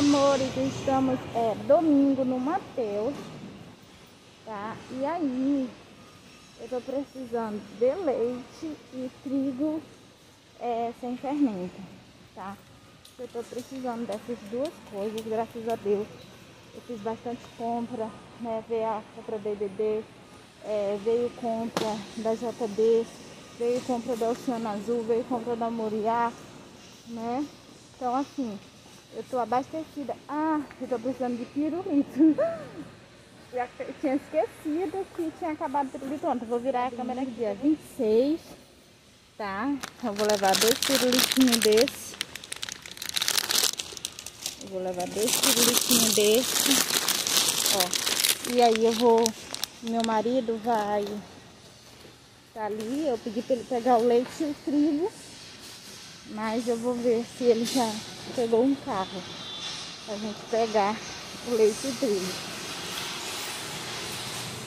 amores, estamos é, domingo no Mateus, tá? E aí, eu tô precisando de leite e trigo é, sem fermento, tá? Eu tô precisando dessas duas coisas, graças a Deus. Eu fiz bastante compra, né? Veio a compra EBD, é, veio compra da JD, veio compra da Oceano Azul, veio compra da Moriá, né? Então, assim, eu tô abastecida. Ah, eu tô precisando de pirulito. Já tinha esquecido que tinha acabado o pirulito ontem. Vou virar a câmera aqui, dia 26, tá? Eu vou levar dois pirulitinhos desse. Vou levar dois pirulitinhos desse. Ó. E aí eu vou... Meu marido vai... Tá ali, eu pedi pra ele pegar o leite e o trigo. Mas eu vou ver se ele já pegou um carro pra gente pegar o leite dele.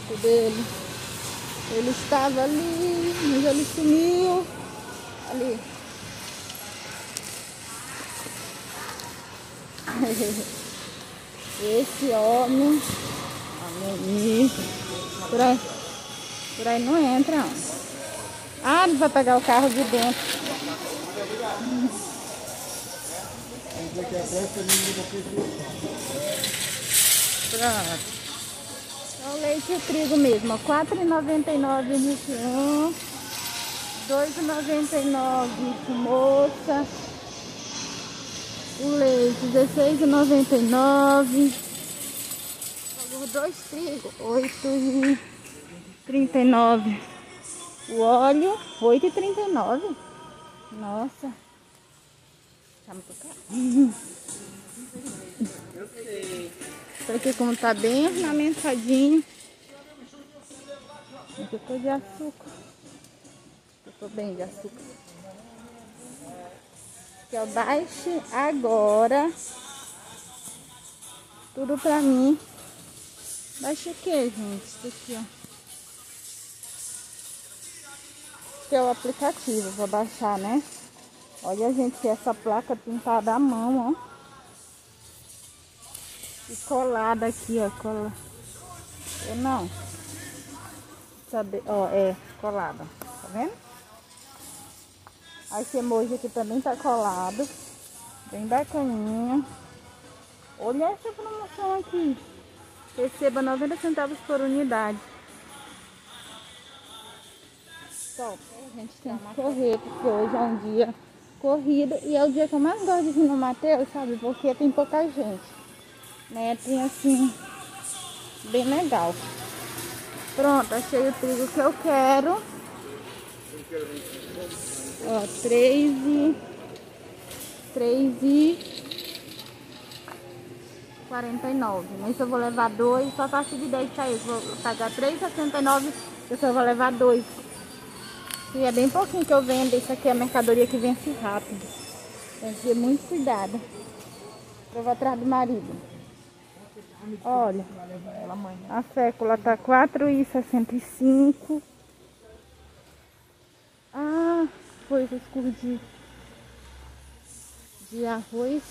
Cadê ele? Ele estava ali, mas ele sumiu. Ali. Esse homem. Amém. Por aí. Por aí não entra. Ah, ele vai pegar o carro de dentro. Pronto. É o leite e o trigo mesmo, R$ 4,99 no R$ 2,99 com moça. O leite, R$ 16,99. Os dois trigos, R$ 8,39. O óleo, R$ 8,39. Nossa. Caro. Eu sei. Porque como tá bem ornamentadinho. Eu tô de açúcar. Eu tô bem de açúcar. Aqui é o Baixe Agora. Tudo pra mim. Baixe o que, gente? Isso aqui, ó. Esse é o aplicativo. Vou baixar, né? Olha, gente, essa placa pintada à mão, ó. E colada aqui, ó. Cola... Eu não. Sabe, ó, é colada. Tá vendo? Esse emoji aqui também tá colado. Bem bacaninha. Olha essa promoção aqui. Receba 90 centavos por unidade. Top. A gente tem que correr, porque hoje é um dia corrida e é o dia que eu mais gosto de vir no Mateus, sabe? Porque tem pouca gente, né? Tem assim, bem legal. Pronto, achei o trigo que eu quero. Ó, três e... Três e... 49. Mas eu vou levar dois, só taxa de 10 aí. Vou pagar 3,69, eu só vou levar dois. E é bem pouquinho que eu vendo. Isso aqui é a mercadoria que vence rápido. Tem que ter muito cuidado. Eu vou atrás do marido. Olha, a fécula tá R$4,65. Ah, foi esse de, arroz.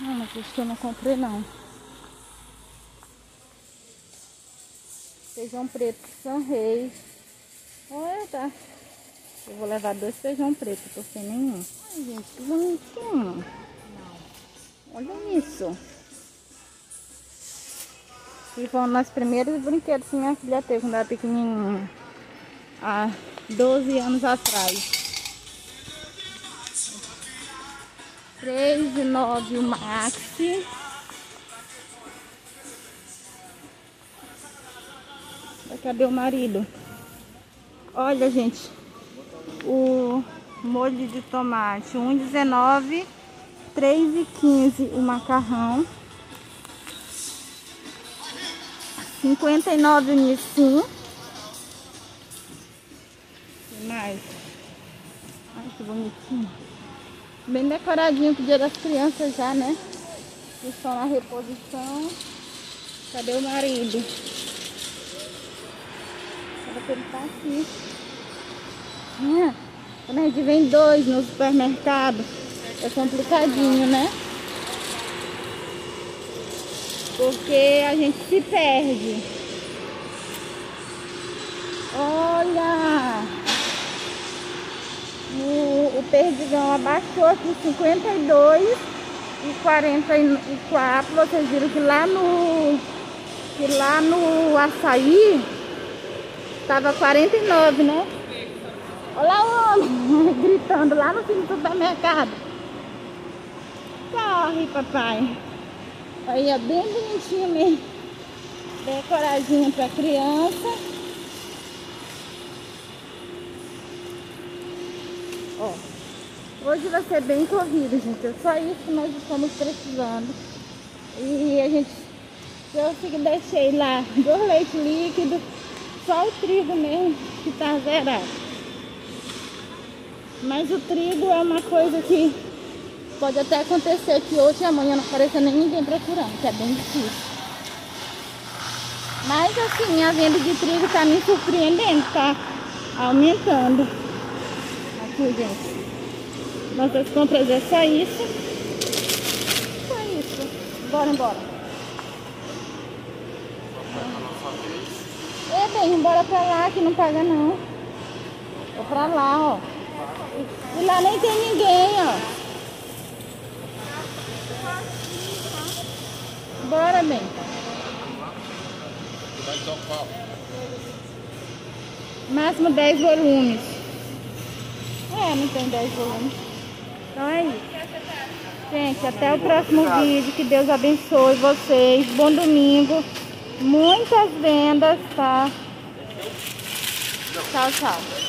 Não, mas isso eu não comprei não. Feijão preto São Reis. Tá. Eu vou levar dois feijão preto, tô sem nenhum. Ai, gente, que bonitinho. Olha isso. E foram os primeiros brinquedos que minha filha teve quando era pequenininha. Há 12 anos atrás. 3 e 9 o Maxi. Cadê o marido? Olha, gente, o molho de tomate, 1,19, 3,15 o macarrão, 59 o Nissin. que mais? Ai, que bonitinho. Bem decoradinho pro dia das crianças já, né? Estão na reposição. Cadê o marido? Era ele tá aqui. É. Quando a gente vem dois no supermercado, é complicadinho, né? Porque a gente se perde. Olha! O, o perdigão abaixou aqui 52 e 44. Vocês viram que lá no que lá no açaí tava 49, né? Olha o homem gritando lá no fim do supermercado. Corre, papai. Aí é bem bonitinho mesmo. Decoradinho pra criança. Ó. Hoje vai ser bem corrido, gente. É só isso que nós estamos precisando. E a gente, eu deixei lá dois leite líquido, só o trigo mesmo que tá zerado. Mas o trigo é uma coisa que pode até acontecer que hoje e amanhã não apareça nem ninguém procurando, que é bem difícil. Mas assim, a venda de trigo tá me surpreendendo, tá aumentando. Aqui, gente. Nossas compras é só isso. Só isso. Bora embora. É bem, bora pra lá que não paga não. Vou pra lá, ó. E lá nem tem ninguém, ó. Bora, bem. Máximo 10 volumes. É, não tem 10 volumes. Então é isso. Gente, até o próximo vídeo. Que Deus abençoe vocês. Bom domingo. Muitas vendas, tá? Tchau, tchau.